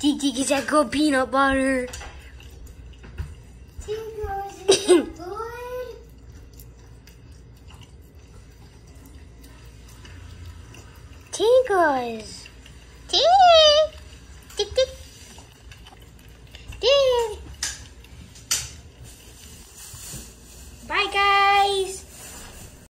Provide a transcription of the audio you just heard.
Tiki gets that good peanut butter. Tinkers,